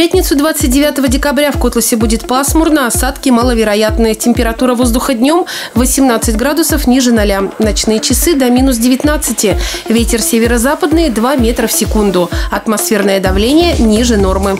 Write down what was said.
пятницу 29 декабря в Котласе будет пасмурно, осадки маловероятные. Температура воздуха днем 18 градусов ниже ноля, Ночные часы до минус 19. Ветер северо-западный 2 метра в секунду. Атмосферное давление ниже нормы.